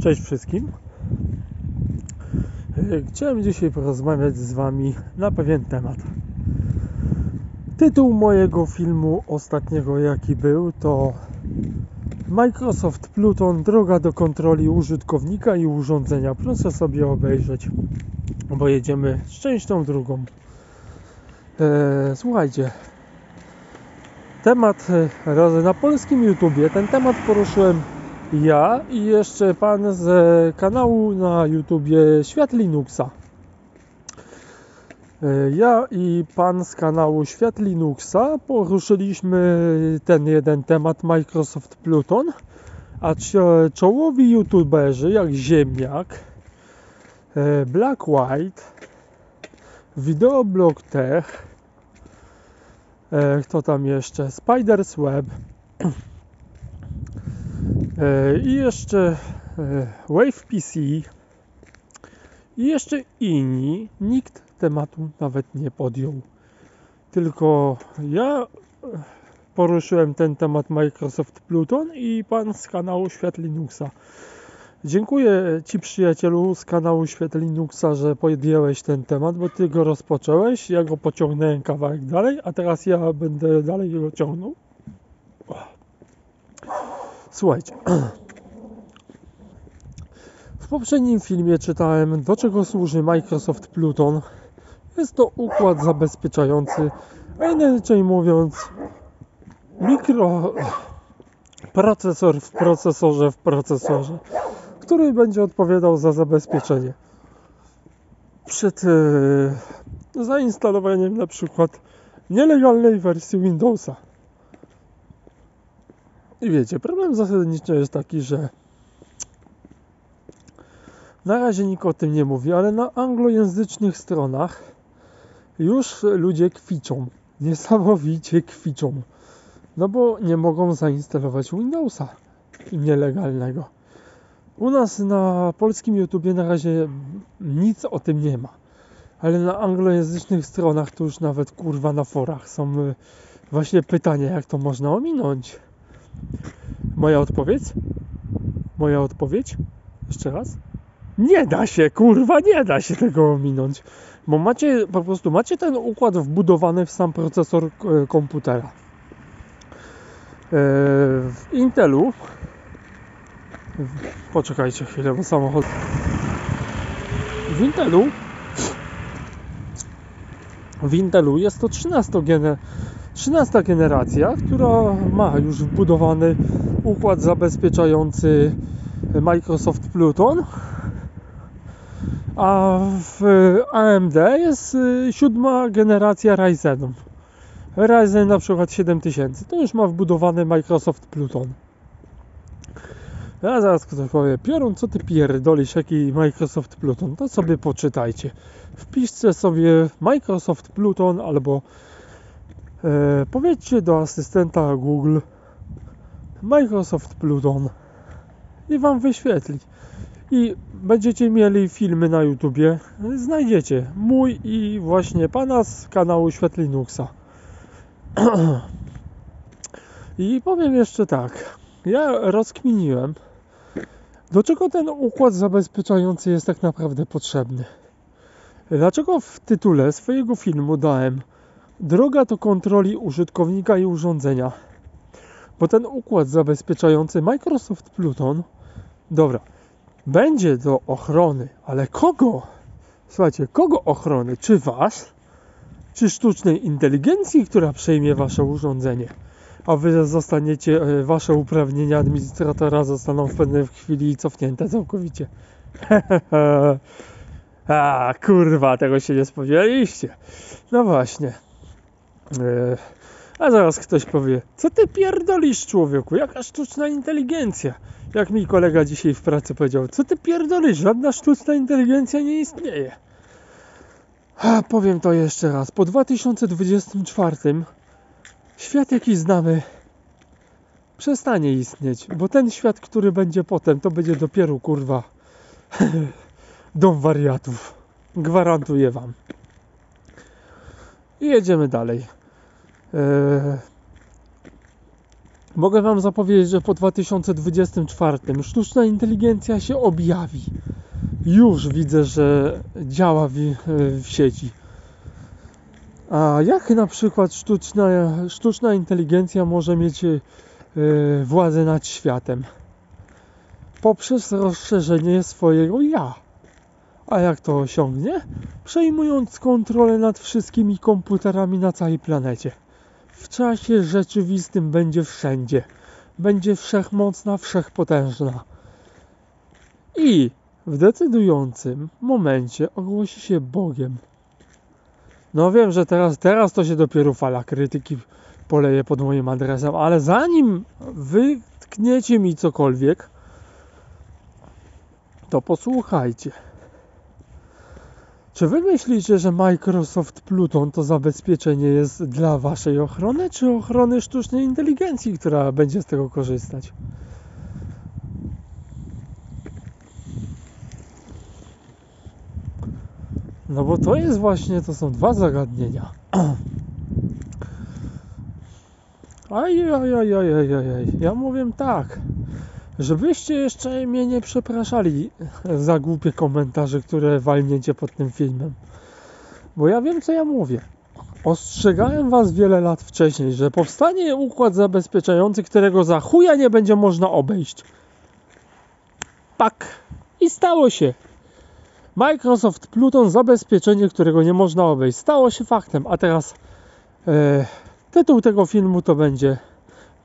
Cześć wszystkim. E, Chciałem dzisiaj porozmawiać z Wami na pewien temat. Tytuł mojego filmu ostatniego, jaki był, to Microsoft Pluton droga do kontroli użytkownika i urządzenia. Proszę sobie obejrzeć, bo jedziemy z częścią drugą. E, słuchajcie, temat e, na polskim YouTubie, ten temat poruszyłem ja i jeszcze pan z kanału na YouTubie Świat Linuxa. E, Ja i pan z kanału Świat Linuxa poruszyliśmy ten jeden temat Microsoft Pluton, a czołowi youtuberzy jak Ziemniak, e, Black White, Videoblog Tech, e, kto tam jeszcze, Spider's Web, I jeszcze e, Wave PC i jeszcze inni. Nikt tematu nawet nie podjął. Tylko ja e, poruszyłem ten temat Microsoft Pluton i pan z kanału Świat Linuxa. Dziękuję Ci przyjacielu z kanału Świat Linuxa, że podjęłeś ten temat, bo Ty go rozpocząłeś, ja go pociągnąłem kawałek dalej, a teraz ja będę dalej go ciągnął. Słuchajcie. W poprzednim filmie czytałem, do czego służy Microsoft Pluton. Jest to układ zabezpieczający, a inaczej mówiąc, mikro procesor w procesorze w procesorze, który będzie odpowiadał za zabezpieczenie przed e, zainstalowaniem na przykład nielegalnej wersji Windowsa. I wiecie, problem zasadniczy jest taki, że na razie nikt o tym nie mówi, ale na anglojęzycznych stronach już ludzie kwiczą. Niesamowicie kwiczą. No bo nie mogą zainstalować Windowsa nielegalnego. U nas na polskim YouTubie na razie nic o tym nie ma. Ale na anglojęzycznych stronach to już nawet kurwa na forach są y, właśnie pytania, jak to można ominąć. Moja odpowiedź? Moja odpowiedź? Jeszcze raz? Nie da się, kurwa, nie da się tego ominąć. Bo macie, po prostu macie ten układ wbudowany w sam procesor e, komputera. E, W Intelu Poczekajcie chwilę, bo samochód W Intelu w Intelu jest to 13 gener 13 generacja, która ma już wbudowany układ zabezpieczający Microsoft Pluton, a w AMD jest y, siódma generacja Ryzenu. Ryzen na przykład 7000, to już ma wbudowany Microsoft Pluton. A zaraz ktoś powie, Piorun, co ty pierdolisz, jaki Microsoft Pluton? To sobie poczytajcie. Wpiszcie sobie Microsoft Pluton albo E, powiedzcie do asystenta Google Microsoft Pluton i wam wyświetli. I będziecie mieli filmy na YouTubie. Znajdziecie mój i właśnie pana z kanału Świat Linuxa. I powiem jeszcze tak. Ja rozkminiłem, do czego ten układ zabezpieczający jest tak naprawdę potrzebny. Dlaczego w tytule swojego filmu dałem Droga do kontroli użytkownika i urządzenia. Bo ten układ zabezpieczający Microsoft Pluton, dobra, będzie do ochrony, ale kogo? Słuchajcie, kogo ochrony? Czy was? Czy sztucznej inteligencji, która przejmie wasze urządzenie? A wy zostaniecie, e, wasze uprawnienia administratora zostaną w pewnej chwili cofnięte całkowicie. A, kurwa, tego się nie spodziewaliście. No właśnie. E, A zaraz ktoś powie, co ty pierdolisz człowieku, jaka sztuczna inteligencja? Jak mi kolega dzisiaj w pracy powiedział, co ty pierdolisz, żadna sztuczna inteligencja nie istnieje. A, powiem to jeszcze raz, po 2024 świat jaki znamy przestanie istnieć, bo ten świat, który będzie potem, to będzie dopiero kurwa dom wariatów. Gwarantuję wam. I jedziemy dalej. Eee, Mogę Wam zapowiedzieć, że po 2024 sztuczna inteligencja się objawi. Już widzę, że działa w, w sieci. A jak na przykład sztuczna, sztuczna inteligencja może mieć yy, władzę nad światem? Poprzez rozszerzenie swojego ja. A jak to osiągnie? Przejmując kontrolę nad wszystkimi komputerami na całej planecie. W czasie rzeczywistym będzie wszędzie. Będzie wszechmocna, wszechpotężna. I w decydującym momencie ogłosi się Bogiem. No wiem, że teraz, teraz to się dopiero fala krytyki poleje pod moim adresem, ale zanim wytkniecie mi cokolwiek, to posłuchajcie. Czy wy myślicie, że Microsoft Pluton to zabezpieczenie jest dla waszej ochrony, czy ochrony sztucznej inteligencji, która będzie z tego korzystać? No bo to jest właśnie, to są dwa zagadnienia. Aj, aj, aj, aj, aj, aj. Ja mówię tak, żebyście jeszcze mnie nie przepraszali za głupie komentarze, które walniecie pod tym filmem. Bo ja wiem, co ja mówię. Ostrzegałem was wiele lat wcześniej, że powstanie układ zabezpieczający, którego za chuja nie będzie można obejść. Tak. I stało się. Microsoft Pluton zabezpieczenie, którego nie można obejść. Stało się faktem, a teraz e, tytuł tego filmu to będzie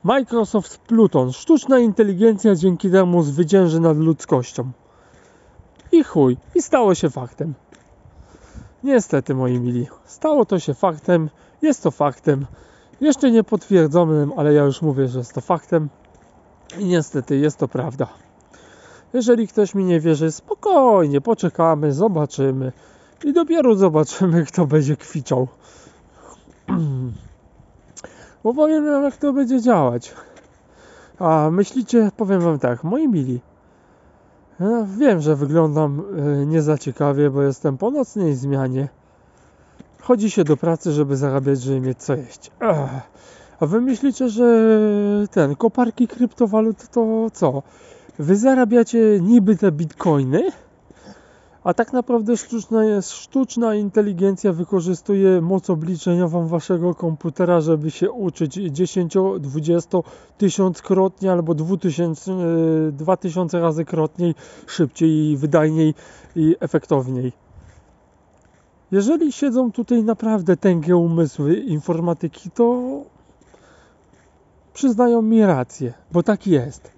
Microsoft Pluton. Sztuczna inteligencja dzięki temu zwycięży nad ludzkością. I chuj. I stało się faktem. Niestety, moi mili. Stało to się faktem. Jest to faktem. Jeszcze nie potwierdzonym, ale ja już mówię, że jest to faktem. I niestety jest to prawda. Jeżeli ktoś mi nie wierzy, spokojnie, poczekamy, zobaczymy. I dopiero zobaczymy, kto będzie kwiczał. Bo powiem wam, jak to będzie działać. A myślicie, powiem wam tak, moi mili. Ja wiem, że wyglądam e, nie za ciekawie, bo jestem po nocnej zmianie. Chodzi się do pracy, żeby zarabiać, żeby mieć co jeść. A wy myślicie, że ten koparki kryptowalut to co? wy zarabiacie niby te bitcoiny, a tak naprawdę sztuczna, jest, sztuczna inteligencja wykorzystuje moc obliczeniową waszego komputera, żeby się uczyć 10, 20, 1000 krotnie albo 2000, 2000 razy krotniej, szybciej, wydajniej i efektowniej. Jeżeli siedzą tutaj naprawdę tęgie umysły informatyki, to przyznają mi rację, bo tak jest.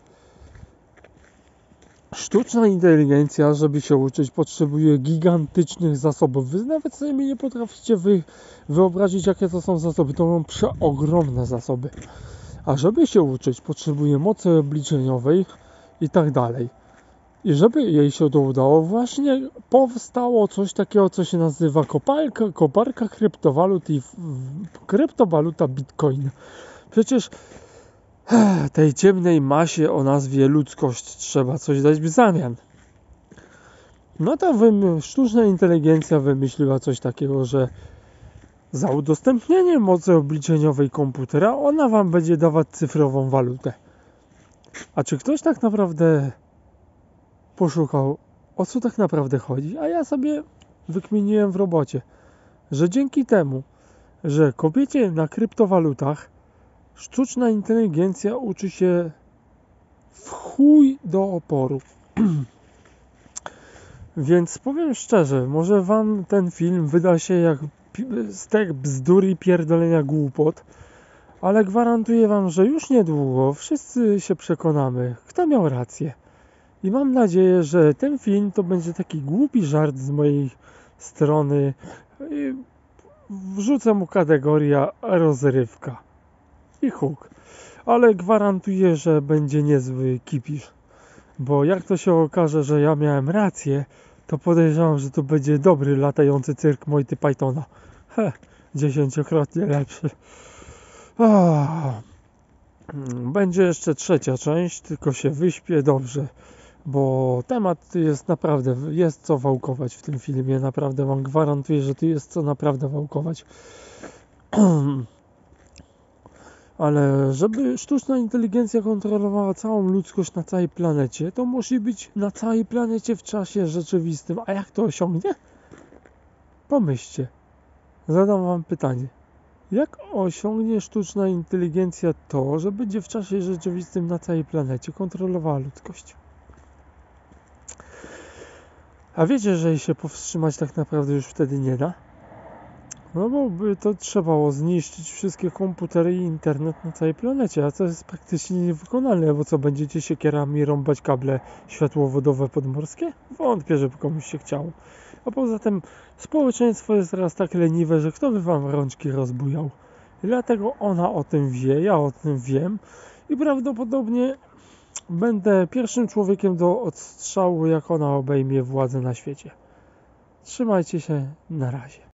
Sztuczna inteligencja, żeby się uczyć, potrzebuje gigantycznych zasobów. Wy nawet sobie nie potraficie wy, wyobrazić, jakie to są zasoby. To są przeogromne zasoby. A żeby się uczyć, potrzebuje mocy obliczeniowej i tak dalej. I żeby jej się to udało, właśnie powstało coś takiego, co się nazywa koparka, koparka kryptowalut i kryptowaluta Bitcoin. Przecież tej ciemnej masie o nazwie ludzkość trzeba coś dać w zamian. No to sztuczna inteligencja wymyśliła coś takiego, że za udostępnienie mocy obliczeniowej komputera ona wam będzie dawać cyfrową walutę. A czy ktoś tak naprawdę poszukał, o co tak naprawdę chodzi? A ja sobie wykminiłem w robocie, że dzięki temu, że kobiecie na kryptowalutach Sztuczna inteligencja uczy się w chuj do oporu. Więc powiem szczerze, może wam ten film wyda się jak stek bzdur i pierdolenia głupot, ale gwarantuję wam, że już niedługo wszyscy się przekonamy, kto miał rację. I mam nadzieję, że ten film to będzie taki głupi żart z mojej strony. Wrzucę mu kategoria rozrywka i huk. Ale gwarantuję, że będzie niezły kipisz. Bo jak to się okaże, że ja miałem rację, to podejrzewam, że to będzie dobry latający cyrk Mojty Pythona. He, dziesięciokrotnie lepszy. Oh. Będzie jeszcze trzecia część, tylko się wyśpię dobrze, bo temat jest naprawdę, jest co wałkować w tym filmie, naprawdę wam gwarantuję, że tu jest co naprawdę wałkować. Ale żeby sztuczna inteligencja kontrolowała całą ludzkość na całej planecie, to musi być na całej planecie w czasie rzeczywistym. A jak to osiągnie? Pomyślcie. Zadam wam pytanie. Jak osiągnie sztuczna inteligencja to, że będzie w czasie rzeczywistym na całej planecie kontrolowała ludzkość? A wiecie, że jej się powstrzymać tak naprawdę już wtedy nie da? No bo by to trzebało zniszczyć wszystkie komputery i internet na całej planecie, a to jest praktycznie niewykonalne, bo co, będziecie siekierami rąbać kable światłowodowe podmorskie? Wątpię, żeby komuś się chciało. A poza tym społeczeństwo jest teraz tak leniwe, że kto by wam rączki rozbujał? Dlatego ona o tym wie, ja o tym wiem i prawdopodobnie będę pierwszym człowiekiem do odstrzału, jak ona obejmie władzę na świecie. Trzymajcie się, na razie.